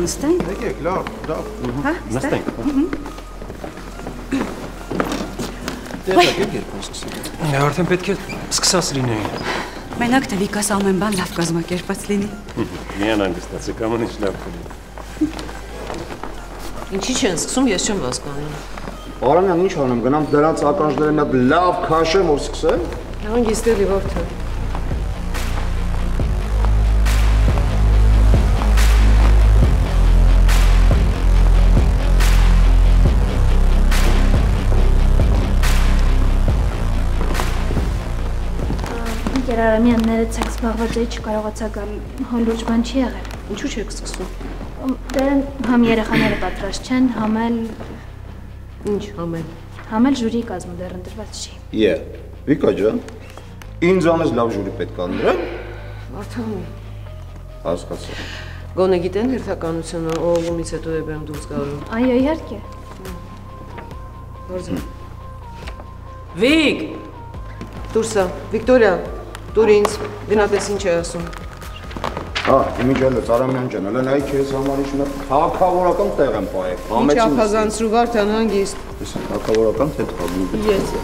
նստենք։ Եկեք, լավ, լավ։ Հա, Նստենք։ Դե եկեք երկու սկսենք։ Արդեն պետք է սկսած լինեին։ Մենակ թե Վիկաս ամեն բան լավ կազմակերպած լինի։ Միան հանգստացեք, ամեն ինչ լավ կլինի։ Ինչի չեն սկսում, ես չեմ հասկանում։ Արանյան ինչ անեմ, գնամ դրանց ականջները մի հատ լավ քաշեմ, որ սկսեմ։ Հանգիստ էլի որդը։ Արամյան ներեցեք զբաղված էի չկարողացա գալ, հոլ լուրջ բան չի եղել։ Ինչու չեք սկսում։ Դե համ երեխաները պատրաստ չեն, համ էլ Ինչ համել։ համ էլ ժյուրի կազմը դեռ ընտրված չի։ Է, Վիկա ջան, ինձանից լավ ժուրի պետք է անդրեմ, Արդյոք հասկացա։ գոնե գիտեն հերթականությունը, ով ումից հետո է բեմ դուրս գալու։ Այո, իհարկե։ Գործը։ Վիկ։ Դուրսա, Վիկտորիա, դուր ինձ, գնատես ինչ է ասում։ Հա, իմիջելը Ծարամյան ջան, հələ նայ քեզ համար ինչ մի թակավորական տեղ եմ պահել։ Ինչ ափազանցրու Վարդան հանգիստ։ Ես թակավորական թե թագու։ Ես։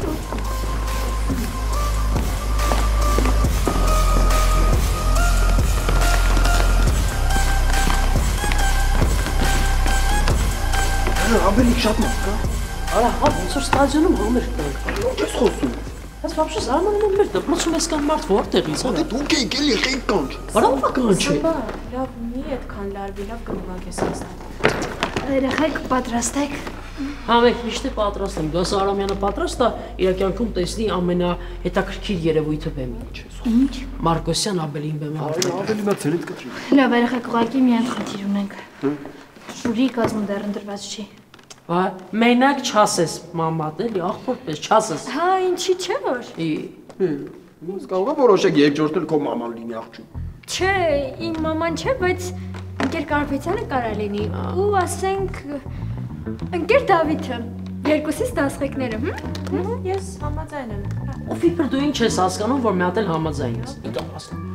Ավելի շատ մարդ կա։ Արա, հա, ոնց որ ստադիոնում համեր կանք։ Ինչ ես խոսում։ вообще զարմանում եմ մեր դպրոցում այսքան մարդ որտեղից է։ Դե դուք եք էլի եղեք կանչ։ Բրավա կանչի։ Բա, լավ, մի այդքան լարվի, լավ կմնանք ես ասած։ Երեխեք պատրաստ եք։ Հա, մեկ միշտ է պատրաստ եմ։ Գաս Արամյանը պատրաստ է իր կյանքում տեսնի ամենահետաքրքիր երևույթը բեմի։ Ինչ։ Մարկոսյան Աբելին բեմը արդեն։ Ավելի մեծ ցելից կտրի։ Լավ, երեխեք ուղղակի մի հատ խնդիր ունենք։ Ժյուրի կազմը դեռ ընտրված չի։ Բա մենակ չասես մամատ էլի աղբոր պես չասես։ Հա, ինչի՞ չէ որ։ Ի Ոնց կարող է որոշեք երկրորդն քո մաման լինի աղջիկ։ Չէ, իմ մաման չէ, բայց ընկեր Կարպետյանը կարա լինի։ Ու ասենք ընկեր Դավիթը։ Երկուսից դասղեկները, հմ։ Ես համաձայն եմ։ Ով իբր դու ինչ ես հասկանում, որ մի հատ էլ համաձայն ես։ Ինչ ասում։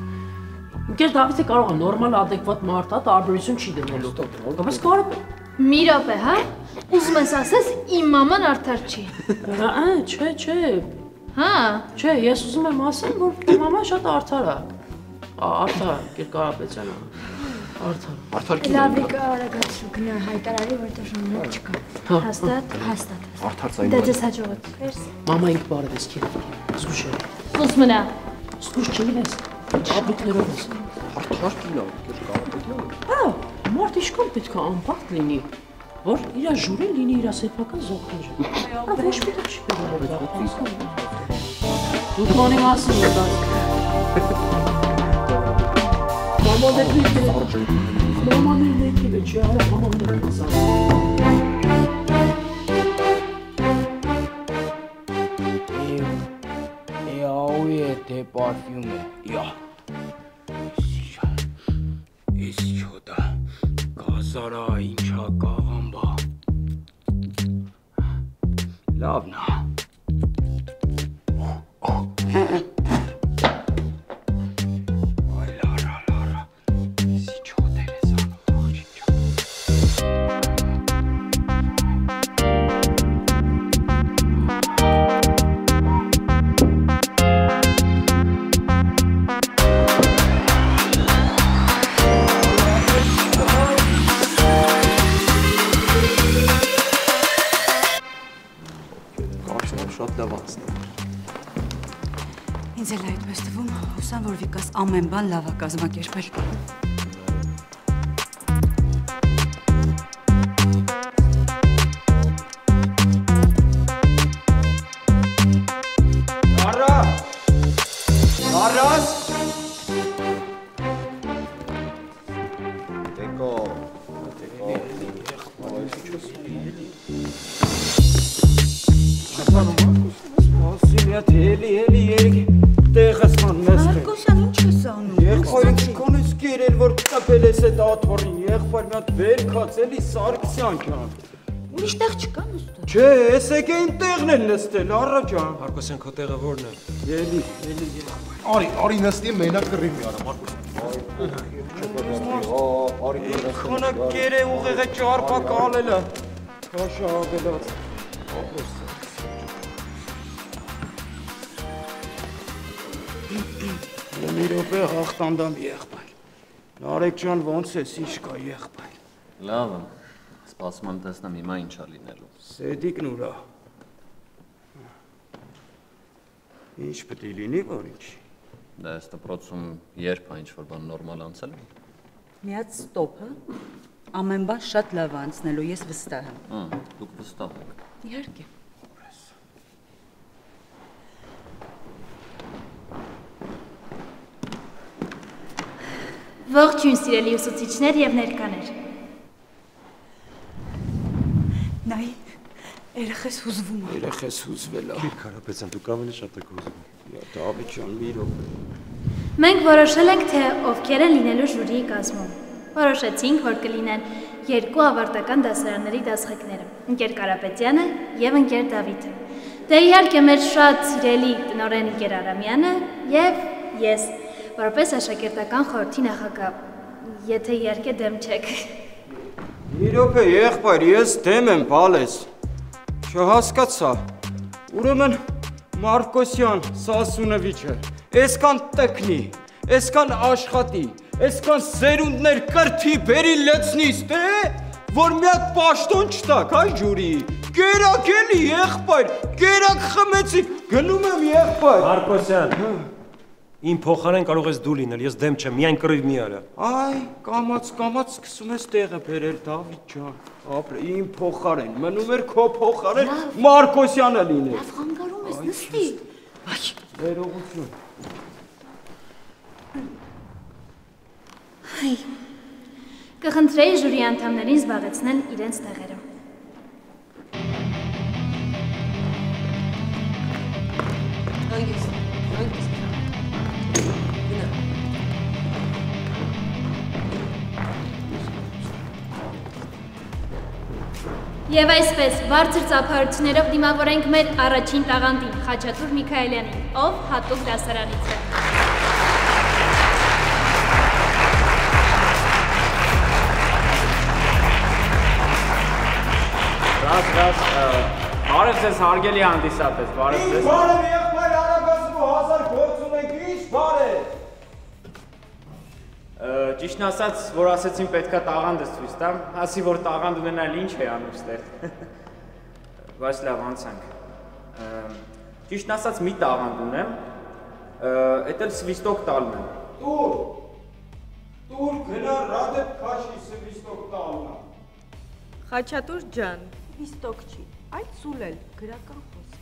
Ինքեր Դավիթը կարող է նորմալ adekvat մարդ է, տարբերություն չի դնելու։ Բայց կարող է Մի րոպե, հա։ Ուզում ես ասես իմ մաման արդար չի։ Ա, չէ, չէ, Հա։ Չէ, ես ուզում եմ ասել, որ մաման շատ արդար է։ Արդար, Կերկարապետյանը։ Արդար։ Արդար Լավի կարագացու գնա հայտարարի, որտեղ ժամանակ չկա։ Հաստատ, հաստատ։ Արդար Դա ցայմա։ ձեզ հաջողот։ Մամա ինք բարևես քեզ։ Զգուշ է։ Ոնց մնա։ Զգուշ չլինես։ Ապրիկներով ես։ Արդար կինա, կերկարապետյանը։ Հա, մարդ իշքան պետք է անպարտ լինի, որ իր ժուրին լինի իր սեփական զոհանջը։ Հա, ոչ պիտի չի պետք։ Դու քանի մասին ես ասում։ Մաման էլ դեպի։ Մաման դեպի, չի արա մաման դեպի։ E auie de parfume. Ia. Ես լավ է կազմակերպել։ Սարգսյան ջան։ Ուրիշ տեղ չկա նստել։ Չէ, էս եկեին տեղն են նստել, առա ջան։ Հարկոսյան քո տեղը ո՞րն է։ Էլի, էլի, էլի։ Արի, արի նստի մենակ կռիվ մի արա, Մարկոս։ Խոնը կերը ուղեղը ճարպա կալելը։ Քաշա ավելած։ Մի րոպե հաղթանդամ եղբայր։ Նարեկ ջան ոնց ես, ինչ կա եղբայր։ Լավ եմ։ Սպասում եմ տեսնեմ հիմա ինչա լինելու։ Սեդիկն ուրա։ Ինչ պետք է լինի, որ ինչ։ Դա այս դպրոցում երբ է ինչ-որ բան նորմալ անցել Միած ստոպը ամեն բան շատ լավ է անցնելու, ես վստահ եմ։ Հա, դուք վստահ եք։ Իհարկե։ Ողջույն սիրելի ուսուցիչներ եւ ներկաներ։ Նայ, երեխես հուզվում է։ Երեխես հուզվել է։ Քիչ Կարապետյան դուք ավելի շատ եք ուզում։ Յա Դավիթ ջան, մի րոպե։ Մենք որոշել ենք, թե ովքեր են լինելու ժյուրիի կազմում։ Որոշեցինք, որ կլինեն երկու ավարտական դասարանների դասղեկները՝ ընկեր Կարապետյանը եւ ընկեր Դավիթը։ Դե իհարկե մեր շատ սիրելի տնօրեն ընկեր Արամյանը եւ ես, որպես աշակերտական խորհրդի նախագահ, եթե իհարկե դեմ չեք։ Մի րոպե, եղբայր, ես դեմ եմ, բալես։ Չհասկացա։ Ուրեմն Մարկոսյան Սասունովիչը այսքան տկնի, այսքան աշխատի, այսքան սերունդներ կրթի, բերի լցնիս, թե որ մի հատ պաշտոն չտակ, այ ջուրի։ Կերակ էլի եղբայր, կերակ խմեցի, գնում եմ եղբայր։ Հարկոսյան։ Իմ փոխարեն կարող ես դու լինել, ես դեմ չեմ, միայն կռիվ մի արա։ Այ, կամած կամած սկսում ես տեղը բերել Դավիթ ջան։ Ապրե, իմ փոխարեն, մնում էր քո փոխարեն Մարկոսյանը լինել։ Լավ խանգարում ես, նստի։ Այ, Ներողություն։ Կխնդրեի ժյուրի անդամներին զբաղեցնել իրենց տեղերը։ հանգիստ։ Եվ այսպես, բարձր ծափարություններով դիմավորենք մեր առաջին տաղանդին, Խաչատուր Միքայելյանին, ով հատուկ դասարանից է։ բարև ձեզ հարգելի հանդիսատես, բարև ձեզ։ Բարև Ճիշտն ասած, որ ասեցին պետքա տաղանդս ցույց տամ, ասի որ տաղանդ ունենալ ինչ է անում ստեղ։ Բայց լավ անցանք։ Ճիշտն ասած մի տաղանդ ունեմ, էդ էլ սվիստոկ տալն եմ։ Տուր։ Տուր գնա ռադետ քաշի սվիստոկ տալնա։ Խաչատուր ջան, Իստոք չի, այլ ծուլել, գրական խոսք։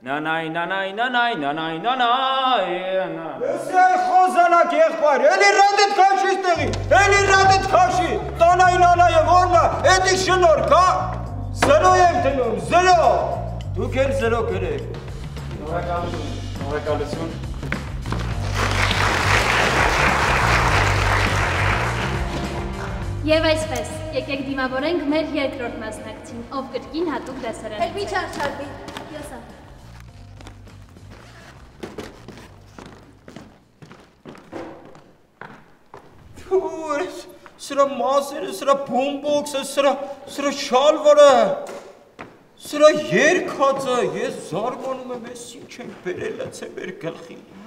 Նանայ նանայ նանայ նանայ նանայ։ այ խոզանակ եղբայր, էլի ռադետ քաշի ստեղի, էլի ռադետ քաշի, տանայ նանայը որնա, էդի շնորք, հա։ Զրո եմ դնում, զրո։ Դուք էլ զրո գրեք։ Շնորհակալություն։ Շնորհակալություն։ Եվ այսպես, եկեք դիմավորենք մեր երկրորդ մասնակցին, ով կրկին հատուկ դասարանից է։ չարչարվի։ Եսա։ սրա մասերը, սրա բոմբոքսը, սրա սրա շալվարը, սրա երկածը, ես զարմանում եմ, ես ինչ եմ բերել ացե մեր գլխին։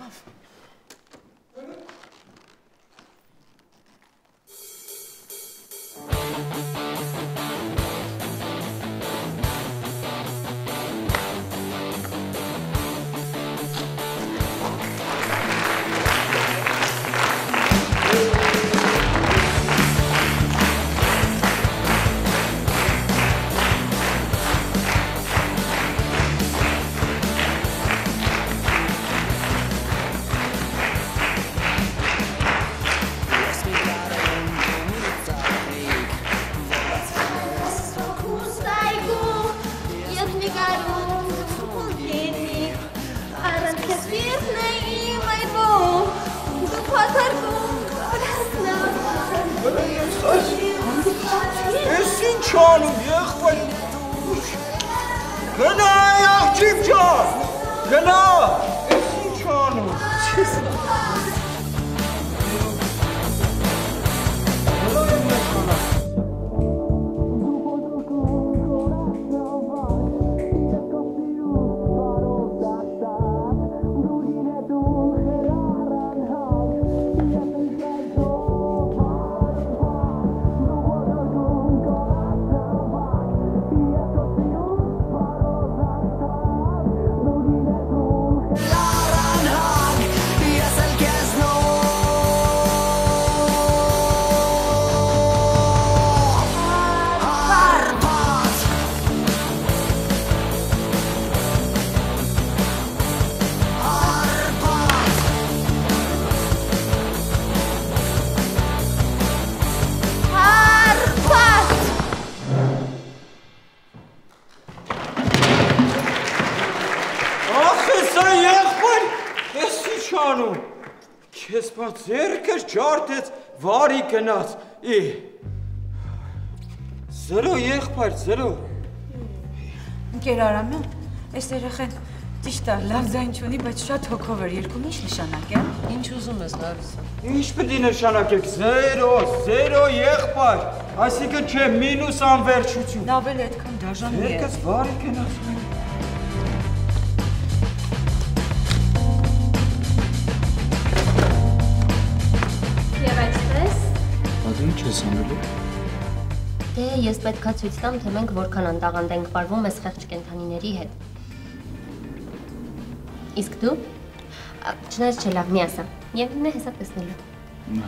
գնաց։ Ի։ Զրո եղբայր, զրո։ Ընկեր Արամյան, այս երեխեն ճիշտ է, լավ ձայն չունի, բայց շատ հոգով էր երկում, ինչ նշանակ է։ Ինչ ուզում ես, Լարիսա։ Ինչ պետք է նշանակեք 0, 0 եղբայր։ Այսինքն չէ, մինուս անվերջություն։ Լավ էլ այդքան դաժան է։ Ձերքս վարի գնաց։ Բա ինչ ես անելու։ Դե ես պետքա ցույց տամ, թե մենք որքան անտաղանդ ենք վարվում այս խեղճ կենթանիների հետ։ Իսկ դու? Չնայած չէ լավ, մի ասա։ Եվ նա հեսա տեսնելու։ Նա։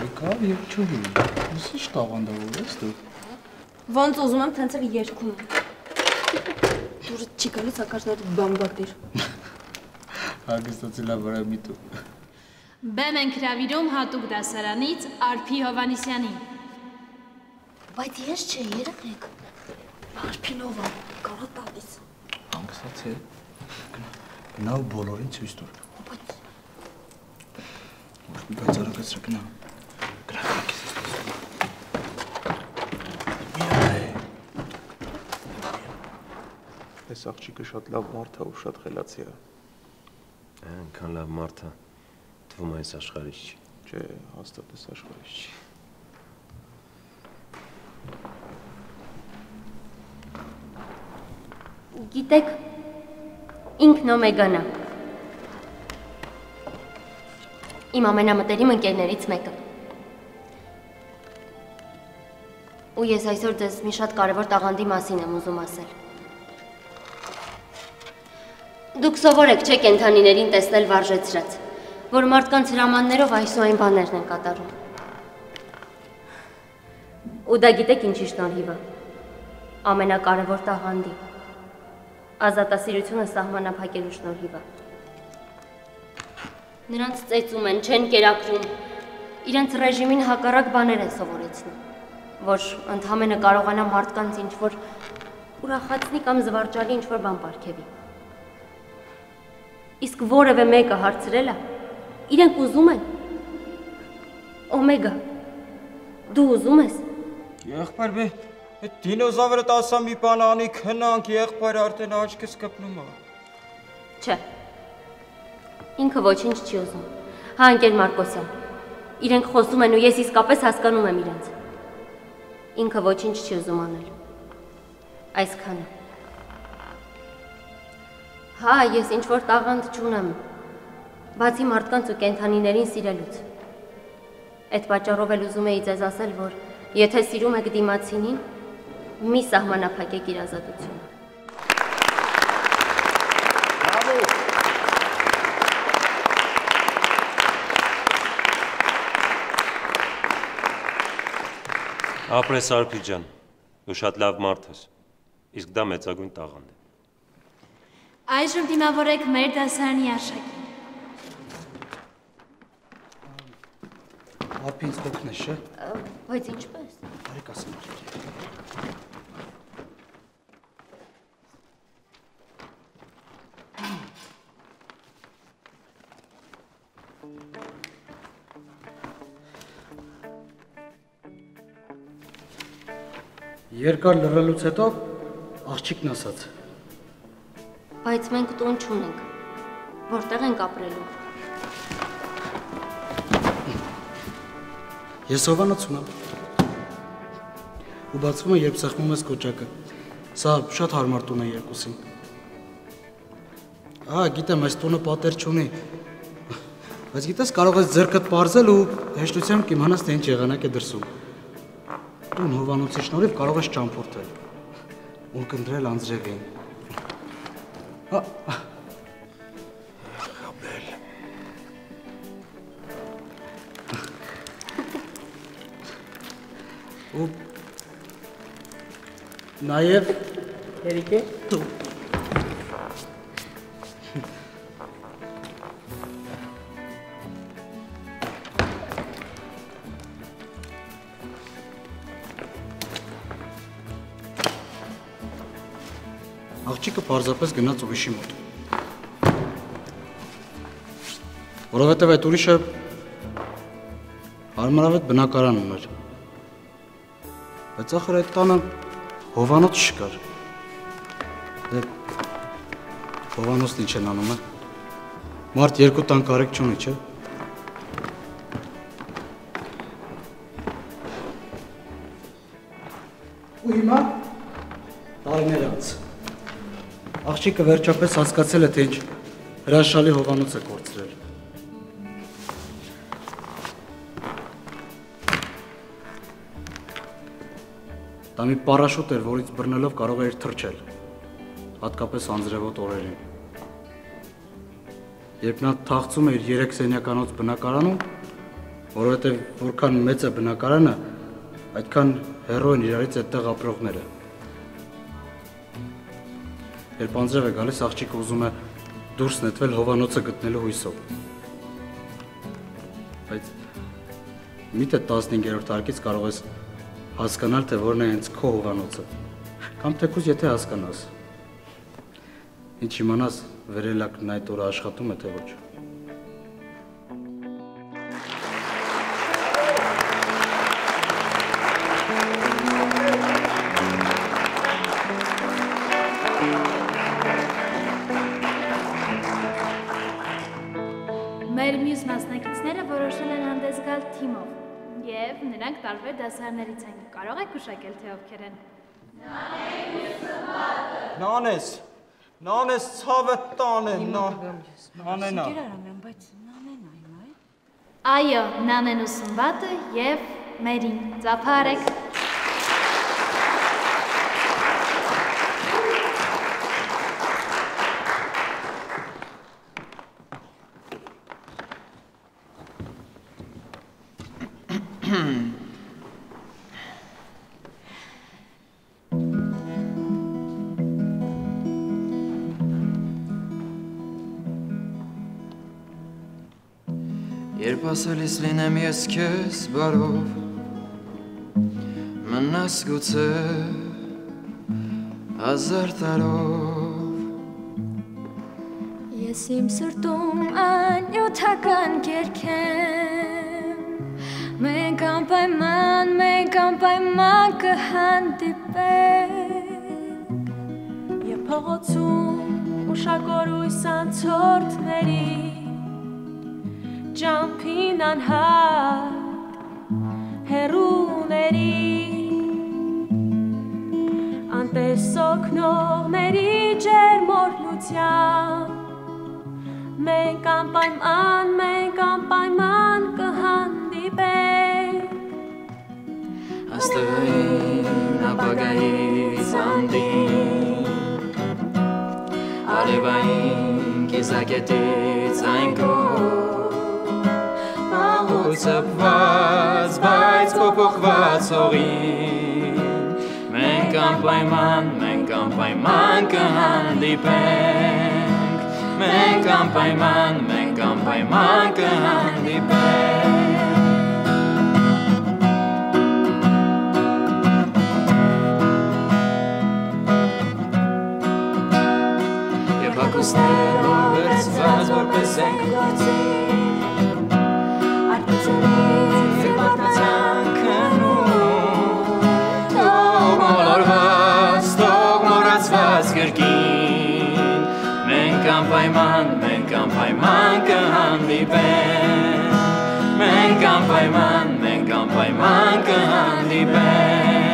Եկավ եւ չուհի։ Ես ի՞նչ տաղանդավոր ես դու։ Ոնց ուզում եմ թանցել երկում։ Դուրս չի գալիս ակարդար բամբակներ։ Հագստացի լավ վրա մի դու։ բեմ ենք հրավիրում հատուկ դասարանից Արփի Հովանիսյանին։ Բայց ես չէ, երեխեք։ Արփինովա, կարա տալիս։ Հանգստացի։ Գնա ու բոլորին ցույց տուր։ Բայց Ոչ մի բան զարգացրա գնա։ Գրակակից ես տեսնում։ Այս աղջիկը շատ լավ մարդ է ու շատ խելացի է։ Այնքան լավ մարդ է, թվում է այս աշխարհից չի։ Չէ, հաստատ այս աշխարհից չի։ Գիտեք, ինքն Օմեգան է։ Իմ ամենամտերիմ ընկերներից մեկը։ Ու ես այսօր ձեզ մի շատ կարևոր տաղանդի մասին եմ ուզում ասել։ Դուք սովոր եք, չէ, կենթանիներին տեսնել վարժեցրած, որ մարդկանց հրամաններով այս ու այն բաներն են կատարում։ Ու դա գիտեք ինչի շնորհիվ է։ Ամենակարևոր տաղանդի ազատասիրությունը սահմանափակելու շնորհիվ է։ Նրանց ծեծում են, չեն կերակրում, իրենց ռեժիմին հակառակ բաներ են սովորեցնում, որ ընդհանրապես կարողանա մարդկանց ինչ-որ ուրախացնի կամ զվարճալի ինչ-որ բան ապարգևի։ Իսկ որևէ մեկը հարցրել է, իրենք ուզում են։ Օմեգա, դու ուզում ես։ Եղբայր, բե այդ դինոզավրը տասա մի բան անի, քնանք, եղբայր արդեն աչքս կպնում է։ Չէ։ Ինքը ոչինչ չի ուզում։ Հա, ընկեր Մարկոսյան։ Իրենք խոսում են ու ես իսկապես հասկանում եմ իրենց։ Ինքը ոչինչ չի ուզում անել։ Այսքանը։ Հա, ես ինչ որ տաղանդ չունեմ։ Բացի մարդկանց ու կենթանիներին սիրելուց։ Այդ պատճառով էլ ուզում էի ձեզ ասել, որ եթե սիրում եք դիմացինին, մի սահմանափակեք իր ազատությունը։ Ապրես Արփի ջան, դու շատ լավ մարդ ես։ Իսկ դա մեծագույն տաղանդ է։ Այժմ դիմավորեք մեր դասարանի արշակին։ Ապ ինձ կօգնես, չէ՞։ Բայց ինչպես։ Արեք ասեմ արդյոք։ Երկար լռելուց հետո աղջիկն ասաց. Բայց մենք տուն չունենք։ Որտեղ ենք ապրելու։ Ես հովանոց ունեմ։ Ու բացվում է, երբ սեղմում ես կոճակը։ Սա շատ հարմար տուն է երկուսին։ Ահա, գիտեմ, այս տունը պատեր չունի։ Բայց գիտես, կարող ես ձեռքդ բարձել ու հեշտությամբ կիմանաս թե ինչ եղանակ է դրսում։ Տուն հովանոցի շնորհիվ կարող ես ճամփորդել։ Ու կընտրել անձրևին։ Հա, ու նաև Երիկե դու Աղջիկը պարզապես գնաց ուրիշի մոտ։ Որովհետև այդ ուրիշը հարմարավետ բնակարան ուներ։ Բայց ախր այդ տանը հովանոց չկար։ Դե հովանոցն ինչ են անում է։ Մարդ երկու տան կարեք չունի, չէ՞։ Ու հիմա աղջիկը վերջապես հասկացել է, թե ինչ հրաշալի հովանոց է կորցրել։ Դա մի պարաշուտ էր, որից բռնելով կարող էր թռչել, հատկապես անձրևոտ օրերին։ Երբ նա թաղծում էր 3 սենյականոց բնակարանում, որովհետև որքան մեծ է բնակարանը, այդքան հեռու են իրարից այդտեղ ապրողները։ Երբ անձրև է գալիս, աղջիկը ուզում է դուրս նետվել հովանոցը գտնելու հույսով։ Բայց միթե 15-րդ հարկից կարող ես հասկանալ, թե որն է հենց քո հովանոցը։ Կամ թեկուզ եթե հասկանաս։ Ինչ իմանաս, վերելակն այդ օրը աշխատում է թե ոչ։ Մեր մյուս մասնակիցները որոշել են հանդես գալ թիմով եւ նրանք տարբեր դասարաններից են։ Կարող եք ուշակել թե ովքեր են։ Նանես, նանես ցավը տանը, նա, նանենա։ Գեր Արամյան, բայց նանեն այն, այ։ Այո, Նանեն ուսումբատը եւ Մերին։ Ծափարեք։ ասելիս լինեմ ես քեզ բարով Մնաս գուցե հազար տարով Ես իմ սրտում անյութական կերքեմ Մենք անպայման, մենք անպայման կհանդիպենք Եվ փողոցում ուշագորույս անցորդների Ճամփին անհատ հերուների Անտեսոքնողների ջերմորլության Մենք անպայման, մենք անպայման կհանդիպենք Աստղային ապագայից անդին Արևային կիզակետից այն կող Մահուցպված, բայց փոփոխված հողին Մենք անպայման, մենք անպայման կհանդիպենք Մենք անպայման, մենք անպայման կհանդիպենք Եվ հակուստերով վերցված որպես ենք գործին անպայման, մենք անպայման կհանդիպենք։ Մենք անպայման, մենք անպայման կհանդիպենք։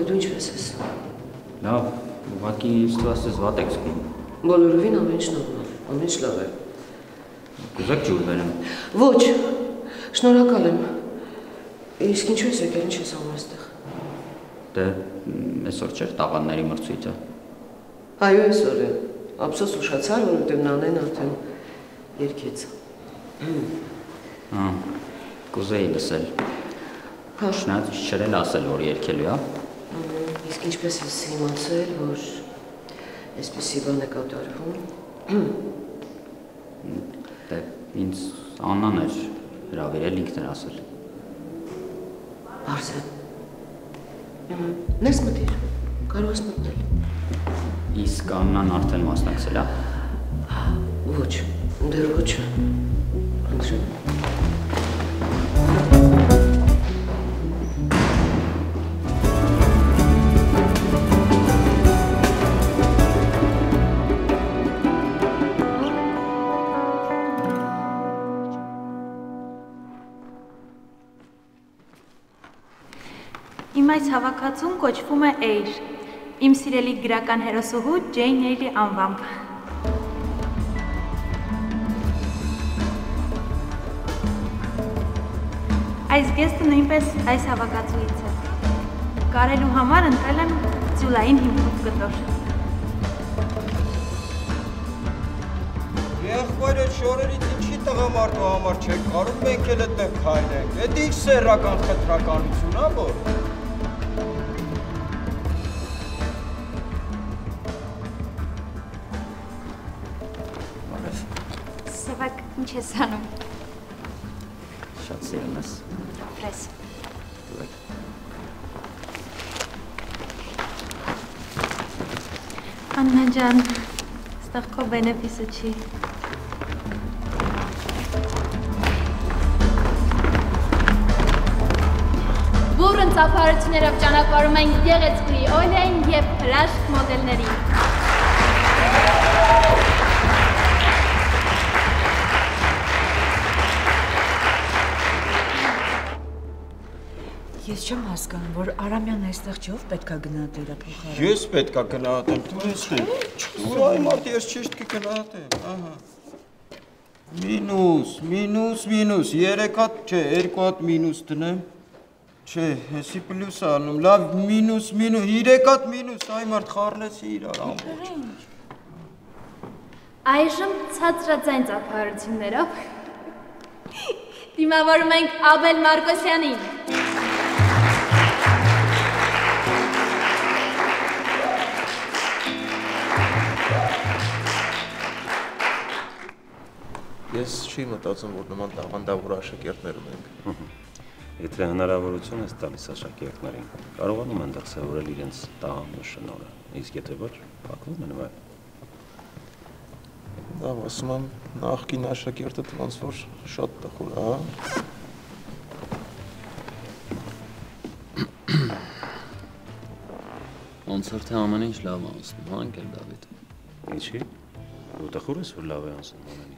է, դու ինչպես ես։ Լավ, ուղղակի ստվաստես վատ եք զգում։ Բոլորովին ամեն ինչ նորմալ, ամեն ինչ լավ է։ Կուզեք ջուր բերեմ։ Ոչ, շնորհակալ եմ։ Իսկ ինչու ես եկել, ինչ ես անում այստեղ։ Դե այսօր չէր տաղանների մրցույթը։ Այո, այսօր է։ Ափսոս ուշացար, որովհետև նանեն արդեն երկեց։ Հա, կուզեի լսել։ Հա։ Շնայած չերել ասել, որ երկելու է։ Իսկ ինչպես ես իմացել, որ այսպեսի բան է կատարվում։ Դե ինձ Աննան էր հրավիրել ինքն էր ասել։ Արսեն։ Ներս մտիր։ Կարող ես մտնել։ Իսկ Աննան արդեն մասնակցել է։ Ոչ, դեռ ոչ։ Իմ այս հավաքածուն կոչվում է Էյր։ Իմ սիրելի գրական հերոսուհու Ջեյն Էյրի անվամբ։ Այս գեստը նույնպես այս հավաքածուից է։ Կարելու համար ընտրել եմ ձյուլային հիմքով կտոր։ Եղբայր այդ շորերից ինչի տղամարդու համար չեք կարող մենք էլ այդտեղ քայլենք։ Էդ ի՞նչ սեռական խտրականություն ա ինչ ես անում։ Շատ սիրուն ես։ Ֆրես։ Աննա ջան, ստեղ քո բենեֆիսը չի։ Բուրըն ծափարություններով ճանապարհում են գեղեցկուի օլյային եւ հրաշք մոդելների։ Ես չեմ հասկանում, որ Արամյանն այստեղ չի, ով պետքա գնա դրա փոխարեն։ Ես պետքա գնահատեմ, դու ես թե։ Դու այ մարդ ես ճիշտ կգնահատեմ, ահա։ Մինուս, մինուս, մինուս, 3 հատ, չէ, 2 հատ մինուս դնեմ։ Չէ, հեսի պլյուս անում, լավ, մինուս, մինուս, 3 հատ մինուս, այ մարդ խառնեցի իրար ամբողջ։ Այժմ ցածրաձայն ծափարություններով դիմավորում ենք Աբել Մարկոսյանին։ Ես չի մտածում, որ նման տաղանդավոր աշակերտներ ունենք։ Եթե հնարավորություն ես տալիս աշակերտներին, կարողանում են դրսևորել իրենց տաղանդը շնորհը։ Իսկ եթե ոչ, փակվում են վայ։ Լավ, ասում եմ, նախկին աշակերտը ոնց որ շատ տխուր է, հա։ Ոնց որ թե ամեն ինչ լավ անցնում, հա, ընկեր Դավիթ։ Ինչի։ Դու տխուր ես, որ լավ է անցնում ամեն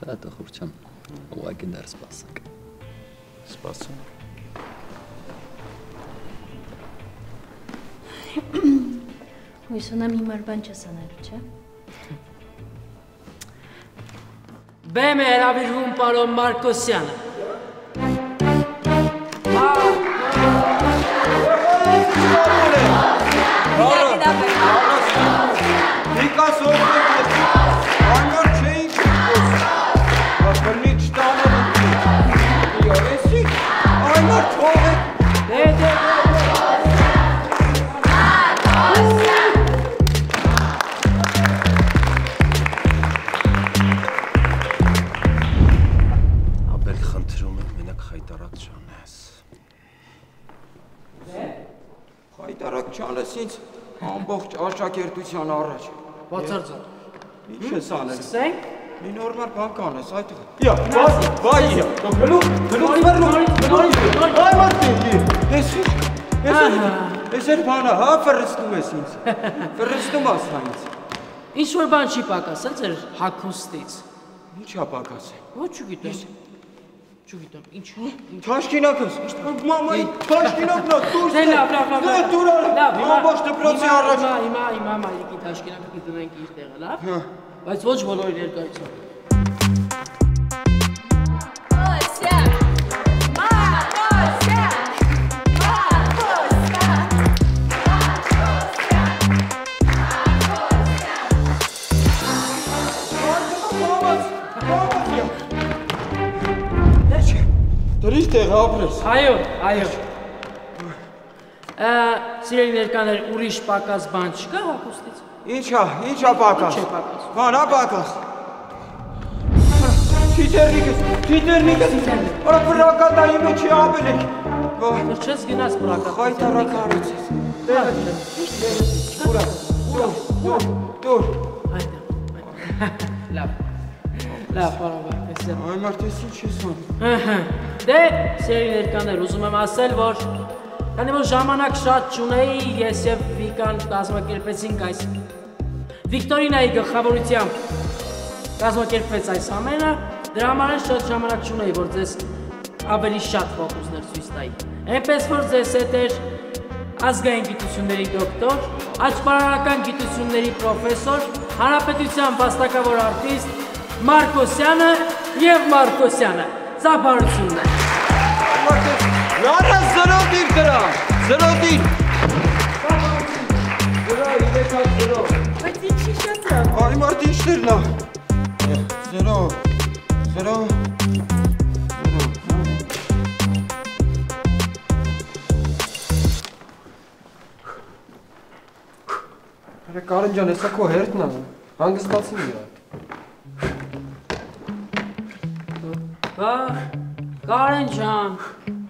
Չէ, դա խուր չեմ։ Ուղղակի դեռ սպասենք։ Սպասում։ Հույս ունեմ հիմար բան չես անելու, չէ։ Բեմ է հրավիրվում պարոն Մարկոսյանը։ աշակերտության առաջ։ Բացարձակ։ Ինչ ես անել։ Սկսենք։ Մի նորմալ բան կանես, այդ Յա, վայ, վայ, յա։ Գլու, գլու, վերնու, գլու։ Այ մարդի։ Ես Ես ես էր բանը, հա, ֆրստում ես ինձ։ Ֆրստում ես հա ինձ։ Ինչ որ բան չի պակասել ձեր հակոստից։ Ինչ է պակասել։ Ոչ չգիտեմ։ Չգիտեմ, ինչ։ Թաշկինակս, մամայի թաշկինակն է, դուրս։ Դե լավ, լավ, լավ։ Դե դուր արա։ Լավ, ամբողջ դպրոցի առաջ։ Հիմա հիմա հիմա մայրիկի թաշկինակը կդնենք իր տեղը, լավ։ Հա։ Բայց ոչ բոլորի ներկայությամբ։ տեղ ապրես։ Այո, այո։ սիրելի ներկաներ ուրիշ պակաս բան չկա հակոստից։ Ինչա, ինչա պակաս։ Ինչ է պակաս։ Բանա պակաս։ Թիթերնիկս, թիթերնիկս։ Արա բրակատայի մեջ է ապելեք։ Դեռ չես գնաց բրակա։ Խայտարակ արեցես։ Դուրա, դուր, դուր։ Լավ։ Լավ, պարոն Վարդեսյան։ Այ մարդ ես ինչ ես անում։ Ահա։ Դե, սիրելի ներկաներ, ուզում եմ ասել, որ քանի որ ժամանակ շատ չունեի, ես եւ Վիկան կազմակերպեցինք այս Վիկտորինայի գլխավորությամբ կազմակերպվեց այս ամենը, դրա համար էլ շատ ժամանակ չունեի, որ ձեզ ավելի շատ ֆոկուսներ ցույց տայի։ Այնպես որ ձեզ հետ էր ազգային գիտությունների դոկտոր, աճպարարական գիտությունների պրոֆեսոր, հանրապետության վաստակավոր արտիստ Մարկոսյանը եւ Մարկոսյանը։ Ծափարությունն է։ Լարա զրոդիր դրա, զրոդիր։ Դրա իրեկա զրո։ Բայց ինչի շատ լավ։ Այ մարդ ինչն նա։ Զրո, զրո, Արա Կարեն ջան, հեսա քո հերթն է։ Հանգստացին իրա։ Բա Կարեն ջան,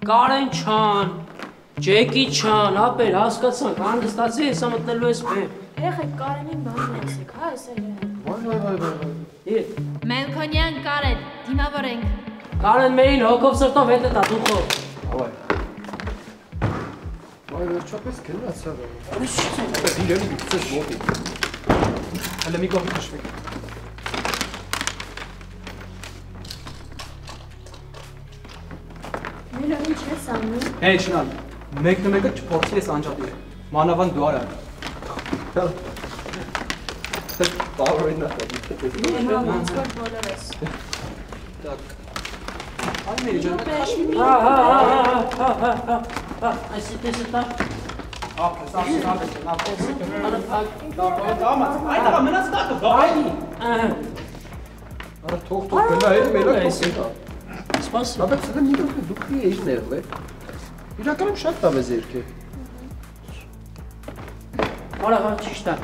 Կարեն ջան, Ջեկի ջան, ապեր հասկացանք, հանգստացի հեսա մտնելու ես բեմ։ Երեխեք Կարենին բան ասեք, հա, էս էլ։ Վայ վայ վայ վայ։ Իր Մելքոնյան Կարեն, դիմավորենք։ Կարեն մերին հոգով սրտով հետ է տա դուխով։ Ավայ։ Վայ վերջապես գնացա։ Ուրիշ չի։ Դիրելի գցես մոտի։ Հələ մի կողմ քշվի։ անում։ Հե շնալ։ Մեկը մեկը չփորձի ես անջատի։ Մանավանդ դու արա։ Բարորին նա։ Հիմա ոնց որ բոլորս։ Так. Այ մեր ջան։ Հա, հա, հա, հա, հա, հա, հա, այսի տեսը տա։ Ապրես, ապրես, ապրես, ապրես։ Արա փակ։ Այդ աղա մնաց տակը, վայ։ Ահա։ Արա թող թող գնա էլ մենակ Այս կոսի։ Սպասի։ Ապա ցած մի դուք դուք էջ ներվել։ Իրականում շատ լավ է ձերքը։ Արա, հա, ճիշտ է։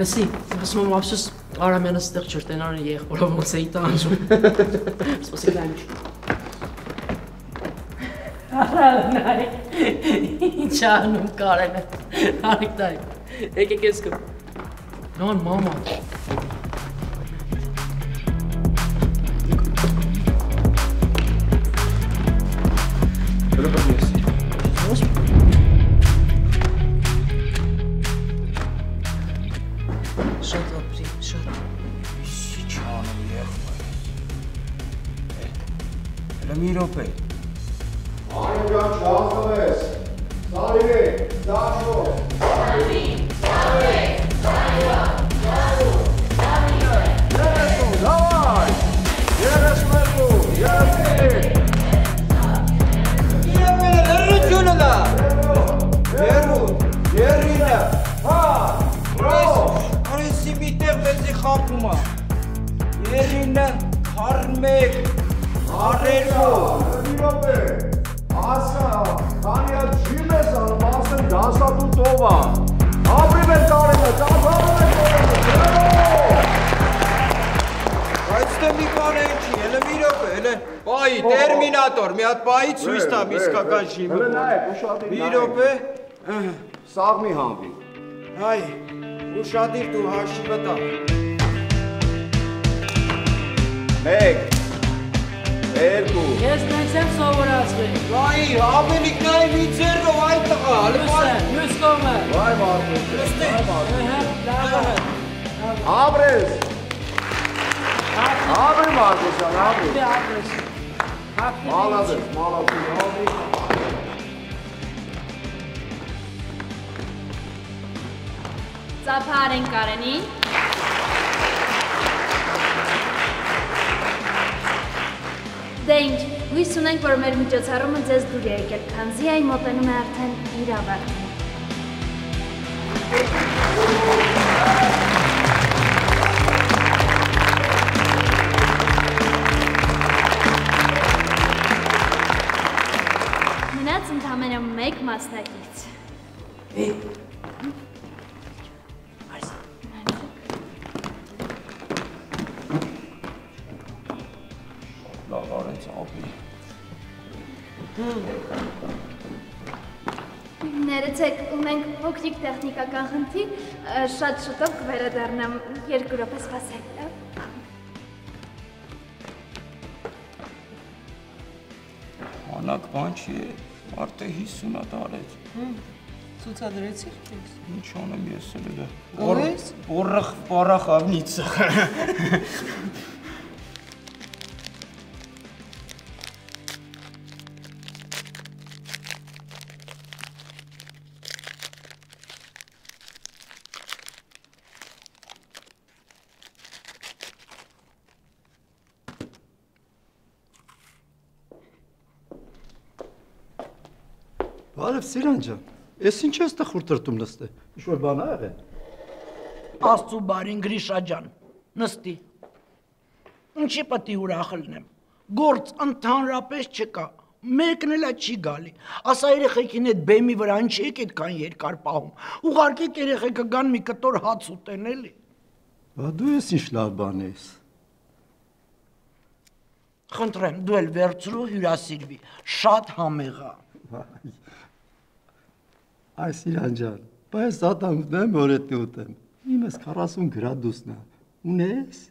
Լսի, ասում եմ ափսոս Արամյանը ստեղ չէր տենարը եղբորը ոնց էի տանջում։ Սպասի չի։ Արա, նայ։ Ինչ անում կարենը։ Արիք դայ։ Եկեք ես կը։ Նոն մամա։ Հələ Սաղ մի հանվի։ Հայ, ուշադիր դու հաշիվը տա։ Մեկ, երկու, Ես նենց եմ սովորացրել։ Վայ, ավելիք նայ մի ձեռով այդ տղա, հələ Մյուսը, մյուս կողմը։ վայ Մարկոս։ Ահա, լավ է։ Մարկոսյան, ապրի։ Դե ապրես։ Հապի Մալադես, մալադես, ապրի։ Ծափարեն Կարենին։ Դե ինչ, հույս ունենք, որ մեր միջոցառումը ձեզ դուր է եկել, քանզի այն մոտենում է արդեն իր ավարտին։ Մնաց շուտով կվերադառնամ երկու րոպե սպասել։ Անակ բան չի, մարդը 50 հատ արեց։ Ցուցադրեցի՞ր ինձ։ Ինչ անեմ ես էլ Գորես? Օրախ, պարախավնիցը։ Բարև Սիրան ջան։ Էս ինչ ես տխուր տրտում նստե։ Ինչ որ բան ա եղել։ Աստծու բարին Գրիշա ջան, նստի։ Ինչի պետք է ուրախ լինեմ։ Գործ ընդհանրապես չկա։ Մեկն էլա չի գալի։ Ասա երեխեքին այդ բեմի վրա ինչ եք այդքան երկար պահում։ Ուղարկեք երեխեքը գան մի կտոր հաց ուտեն էլի։ Բա դու ես ինչ լավ բան ես։ Խնդրեմ, դու էլ վերցրու հյուրասիրվի։ Շատ համեղ է։ Այ Սիրան ջան, բայց ատամ դեմ որ էդ ուտեմ։ Իմս 40 գրադուսն է։ Ունես։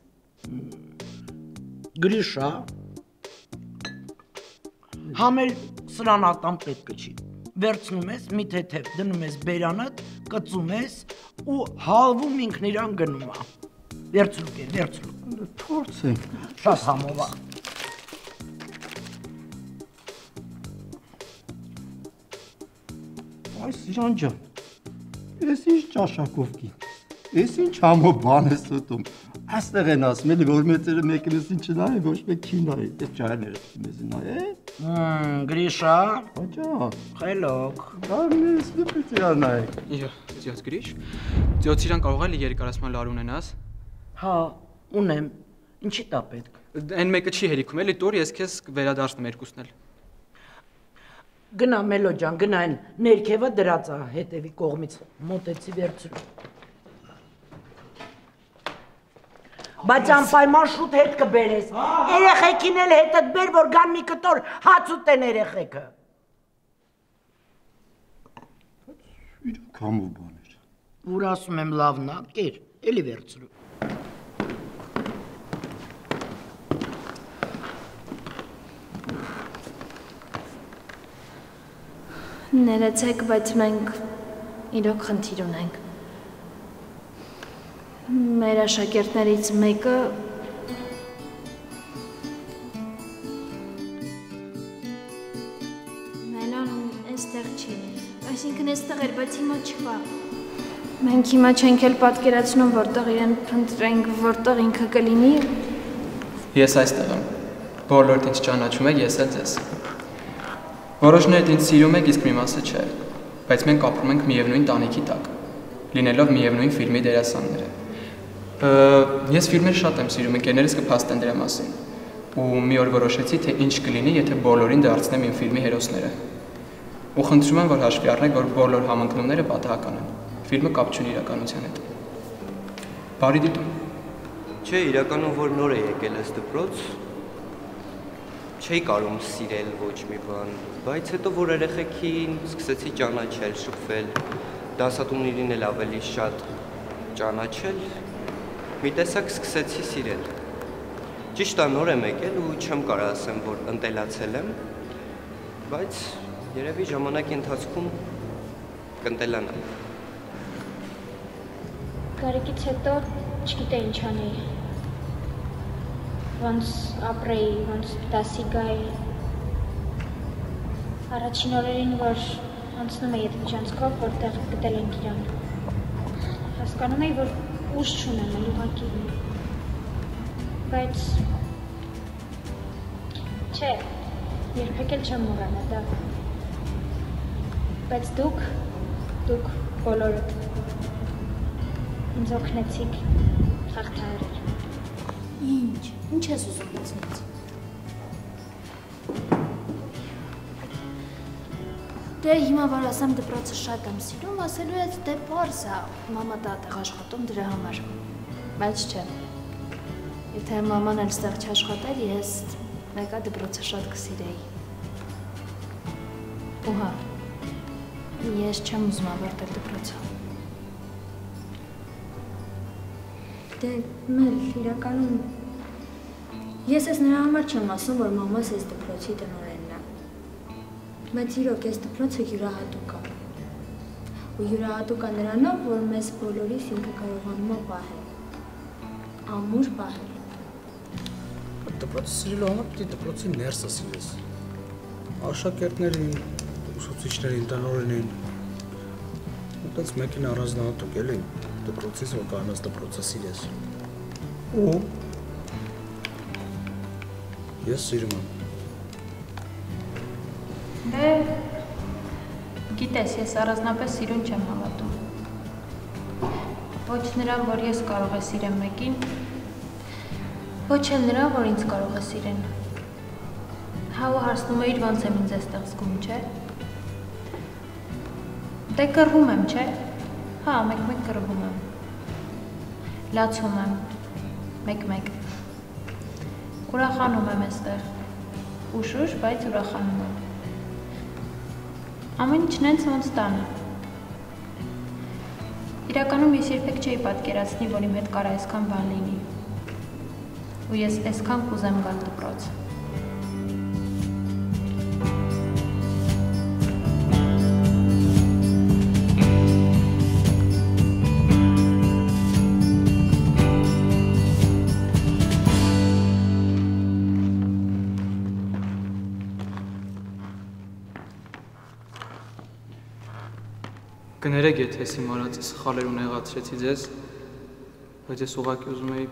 Գրիշա։ Համել սրան ատամ պետք չի։ Վերցնում ես մի թեթև, դնում ես բերանդ, կծում ես ու հալվում ինքն իրան գնում է։ Վերցրու վերցրու։ Փորձենք։ Շատ համով է։ Այ Սիրան ջան։ Էս ինչ ճաշակով կին։ Էս ինչ համո բան ես ուտում։ Աստեղ են ասում, էլի որ մեծերը ինչ նայ, ոչ մեկ չի նայ։ Էս ջայները մեզ նայ, է։ Մմ, Գրիշա։ Աջա։ Խելոք։ Բարնես դու պիտի անայ։ Իա, ձյոց գրիշ։ Ձյոց իրան կարող է երկարասման լար ունենաս։ Հա, ունեմ։ Ինչի տա պետք։ Այն մեկը չի հերիքում, էլի տոր ես քեզ վերադարձնում երկուսն էլ։ Գնա Մելո ջան, գնա այն ներքևը դրած է հետևի կողմից։ Մոտեցի վերցրու։ Բայց անպայման շուտ հետ կբերես։ Երեխեքին էլ հետդ բեր, որ գան մի կտոր հաց ուտեն երեխեքը։ Իրոք համով բաներ։ Ուր ասում եմ լավն է, կեր, էլի վերցրու։ Ներեցեք, բայց մենք իրոք խնդիր ունենք։ Մեր աշակերտներից մեկը Մելոն այստեղ չի։ Այսինքն այստեղ էր, բայց հիմա չկա։ Մենք հիմա չենք էլ պատկերացնում, որտեղ իրեն փնտրենք, որտեղ ինքը կլինի։ Ես այստեղ եմ։ Բոլորդ ինձ ճանաչում եք, ես էլ ձեզ։ Որոշներդ ինձ սիրում եք, իսկ մի մասը չէ։ Բայց մենք ապրում ենք միևնույն տանիքի տակ, լինելով միևնույն ֆիլմի դերասանները։ Ես ֆիլմեր շատ եմ սիրում, ընկերներս կփաստեն դրա մասին։ ու մի օր որոշեցի, թե ինչ կլինի, եթե բոլորին դարձնեմ իմ ֆիլմի հերոսները։ Ու խնդրում եմ, որ հաշվի առնեք, որ բոլոր համընկնումները պատահական են։ Ֆիլմը կապ չունի իրականության հետ։ Բարի դիտում։ Չէ, իրականում որ նոր է եկել ես դպրոց, չէի կարում սիրել ոչ մի բան, բայց հետո որ երեխեքին սկսեցի ճանաչել, շփվել, դասատուներին էլ ավելի շատ ճանաչել, մի տեսակ սկսեցի սիրել։ Ճիշտ է նոր եմ եկել ու չեմ կարող ասեմ, որ ընտելացել եմ, բայց երևի ժամանակի ընթացքում կընտելանամ։ Գարիկից հետո չգիտեի ինչ անեի ոնց ապրեի, ոնց դասի գայի։ Առաջին օրերին, որ անցնում էի այդ միջանցքով, որտեղ գտել ենք իրան։ Հասկանում էի, որ ուժ չունեմ էլ ուղակի։ Բայց չէ, երբեք էլ չեմ մոռանա դա։ Բայց դուք, դուք բոլորդ ինձ օգնեցիք հաղթահարել։ Ինչ, ինչ ես ուզում ինձնից։ Դե հիմա որ ասեմ դպրոցը շատ եմ սիրում, ասելու ես դե պարզ է, մամա տատ է աշխատում դրա համար։ Բայց չէ։ Եթե մաման էլ ստեղ չաշխատեր, ես մեկա դպրոցը շատ կսիրեի։ Ու հա, ես չեմ ուզում ավարտել դպրոցը։ Դե մել իրականում ես ես նրա համար չեմ ասում, որ մամաս ես դպրոցի տնօրենն է։ Բայց իրոք ես դպրոցը յուրահատուկ է։ Ու յուրահատուկ է նրանով, որ մեզ բոլորիս ինքը կարողանում է պահել։ Ամուր պահել։ Դպրոցը սիրելու համար պիտի դպրոցի ներսը սիրես։ Աշակերտներին, ուսուցիչներին, տնօրենին։ Ուտած մեկին առանձնահատուկ էլի դպրոցից որ կանաս դպրոցը սիրես։ Ու ես սիրում եմ։ Դե գիտես, ես առանձնապես սիրուն չեմ հավատում։ Ոչ նրան, որ ես կարող եմ սիրեմ մեկին, ոչ էլ նրան, որ ինձ կարող է սիրեն։ Հա ու հարցնում էիր ոնց եմ ինձ այստեղ զգում, չէ՞։ Դե կռվում եմ, չէ՞։ Հա, մեկ-մեկ կռվում եմ։ Լացում եմ։ Մեկ-մեկ։ Ուրախանում եմ այստեղ։ Ուշուշ, բայց ուրախանում եմ։ Ամեն ինչ նենց ոնց տանը։ Իրականում ես երբեք չէի պատկերացնի, որ իմ հետ կարա այսքան բան լինի։ Ու ես այսքան կուզեմ գալ դպրոց։ Կներեք, եթե ես իմ արած սխալեր ու նեղացրեցի ձեզ, բայց ես ուղղակի ուզում էի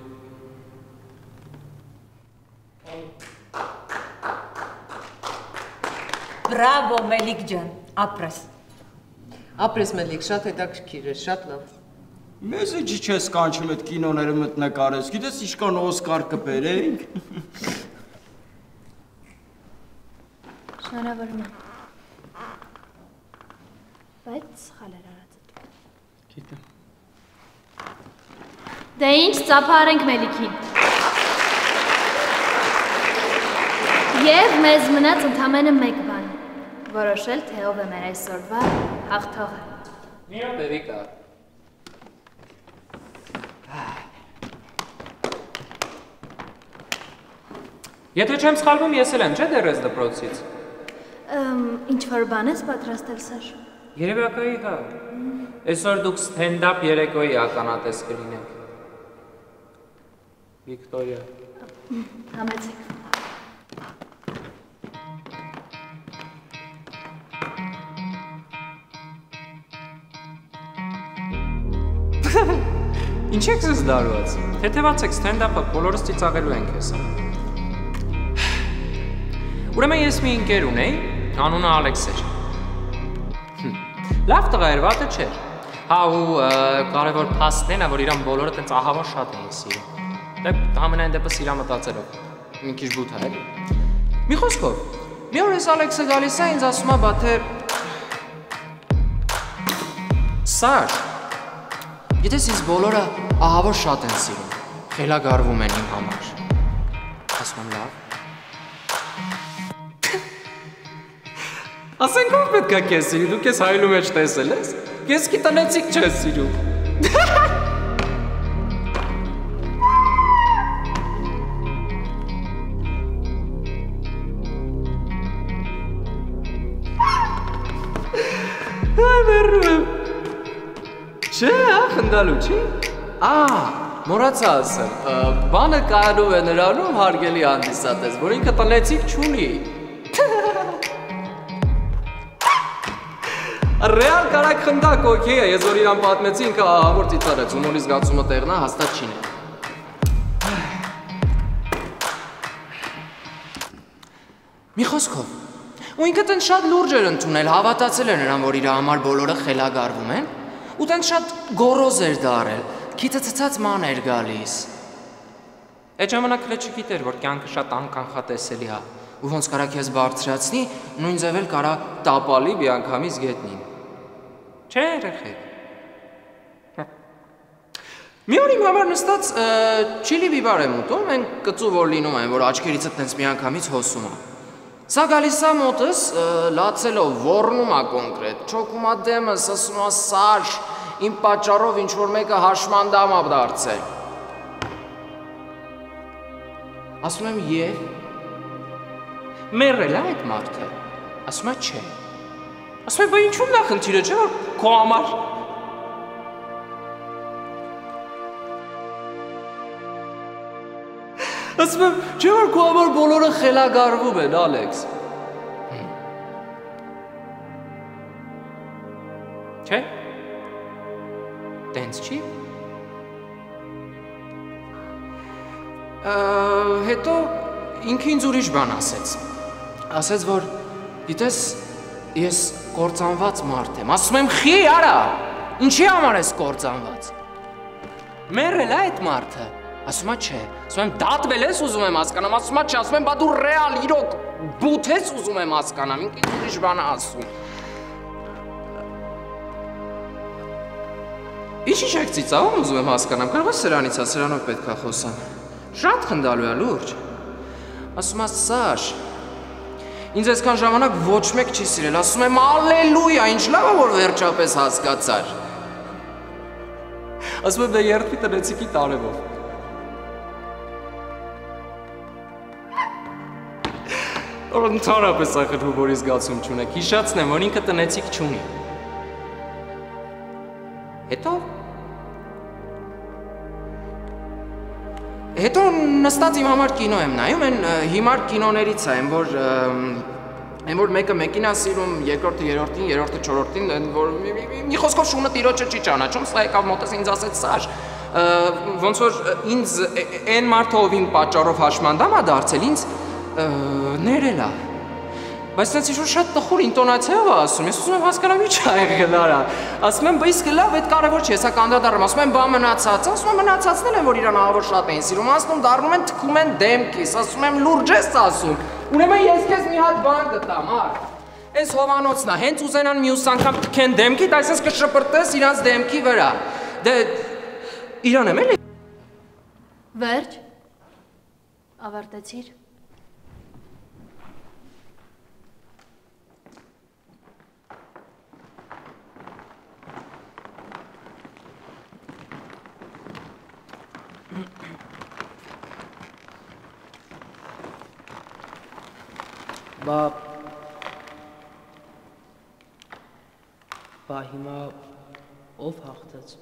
Բրավո, Մելիք ջան, ապրես։ Ապրես Մելիք, շատ հետաքրքիր է, շատ լավ։ Մեզ ինչ չես կանչում այդ կինոները մտնկարես, գիտես ինչքան Օսկար կբերեինք։ Շնորհավորում եմ։ Բայց սխալ էր Գիտեմ։ Դե ինչ ծափարենք Մելիքին։ Եվ մեզ մնաց ընդամենը մեկ բան՝ որոշել, թե ով է մեր այսօրվա հաղթողը։ Մի րոպե Վիկա։ Եթե չեմ սխալվում, ես էլ եմ, չէ՞ դեռ ես դպրոցից։ ինչ որ բան ես պատրաստել Սաշ։ Երևակայի հա։ Այսօր դուք ստենդափ երեկոյի ականատես կլինեք։ Վիկտորիա։ Համեցեք։ Ինչ եք զս դարված։ Թեթևացեք ստենդափը բոլորս ծիծաղելու ենք հեսա։ Ուրեմն ես մի ընկեր ունեի, անունը Ալեքս էր։ Լավ տղա էր, վատը չէր։ Հա ու կարևոր փաստն է, որ իրան բոլորը տենց ահավոր շատ էին սիրում։ Դե ամենայն դեպս իրա մտածելով։ մի քիչ բութ է, էլի։ Մի խոսքով, մի օր էս Ալեքսը գալիս է ինձ ասում է, բա թե Սար, գիտես ինձ բոլորը ահավոր շատ են սիրում, խելագարվում են իմ համար։ Ասում եմ լավ։ Ասենք ով պետք է քեզ սիրի, դու քեզ հայլու մեջ տեսել ես։ Քեզ კი տնեցիկ չես սիրում։ Այ վերում եմ։ Չէ, ա, խնդալու չի։ Ա, մոռացա ասեմ, բանը կայանում է նրանում հարգելի հանդիսատես, որ ինքը տնեցիկ չունի։ Ռեալ կարակ խնդակ օքեյ է, ես որ իրան պատմեցի, ինքը ահավոր ծիծարեց, ու նորի զգացումը տեղնա հաստատ չինի։ Մի խոսքով, ու ինքը տենց շատ լուրջ էր ընդունել, հավատացել էր նրան, որ իր համար բոլորը խելագարվում են, ու տենց շատ գորոզ էր դարել, քիթը ցցած ման էր գալիս։ Այդ ժամանակ հենց չգիտեր, որ կյանքը շատ անկանխատեսելի է, ու ոնց կարա քեզ բարձրացնի, նույն ձև էլ կարա տապալի մի անգամից գետնին։ Չէ, երեխեք։ Մի օր իմ համար նստած չիլի բիբար եմ ուտում, այն կծու որ լինում են, որ աչքերիցդ տենց մի անգամից հոսում է։ Սա գալիս է մոտս, լացելով ոռնում է կոնկրետ, չոքում է դեմս, ասում է սար, իմ պատճառով ինչ որ մեկը հաշմանդամ է դարձել։ Ասում եմ եւ մերել է այդ մարդը։ Ասում է չէ։ Ասում եմ, բա ինչու՞մն է խնդիրը, չէ՞ որ քո համար Ասում եմ, չէ՞ որ քո համար բոլորը խելագարվում են, Ալեքս։ Չէ։ Տենց չի։ Ա, հետո ինքը ինձ ուրիշ բան ասեց։ Ասեց, որ գիտես, ես կործանված մարդ եմ։ Ասում եմ, խի արա։ Ինչի համար ես կործանված։ Մերել է այդ մարդը։ Ասում է չէ։ Ասում եմ դատվել ես ուզում եմ հասկանամ։ Ասում է չէ, ասում եմ բա դու ռեալ իրոք բութ ես ուզում եմ հասկանամ։ Ինքը ուրիշ բան է ասում։ Ինչի՞ չեք ծիծաղում ուզում եմ հասկանամ։ Կարող է սրանից է, սրանով պետքա խոսամ։ Շատ խնդալու է լուրջ։ Ասում է Սաշ, Ինձ այսքան ժամանակ ոչ մեկ չի սիրել, ասում եմ ալելույա, ինչ լավ է որ վերջապես հասկացար։ Ասում եմ դե երթի տնեցիկի տարևով։ Որ ընդհանրապես ախր հումորի զգացում չունեք։ Հիշացնեմ, որ ինքը տնեցիկ չունի։ Հետո Հետո նստած իմ համար կինո եմ նայում, ը, հիմար կինոներից է, այն որ այն որ մեկը մեկին է սիրում, երկրորդը երրորդին, երրորդը չորրորդին, այն որ մի- խոսքով շունը տիրոջը չի ճանաչում, սա եկավ մոտս ինձ ասեց Սաշ, ը, ոնց որ ինձ այն մարդը ով իմ պատճառով հաշմանդամ է դարձել, ինձ ներել է։ Բայց sense ինչ-որ շատ տխուր ինտոնացիայով է ասում։ Ես ուզում եմ հասկանամ ինչ ա եղել արա։ Ասում եմ, բայց լավ, այդ կարևոր չի, հեսա կանդադառում։ Ասում եմ, բա մնացած, ասում եմ մնացածն են, որ իրան ահավոր շատ էին սիրում։ Ասում դառնում են թքում են դեմքիս, ասում եմ լուրջ ես ասում։ Ուրեմն ես քեզ մի հատ բան գտամ, ար։ Այս հովանոցն է, հենց ուզենան մյուս անգամ թքեն դեմքիդ, այսպես կշպրտես իրանց դեմքի վրա։ Դե իրան եմ էլի։ Վերջ։ Ավարտեցիր։ Բա Բա հիմա ով հաղթեց։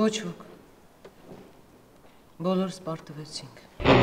Ոչ ոք։ Բոլորս պարտվեցինք։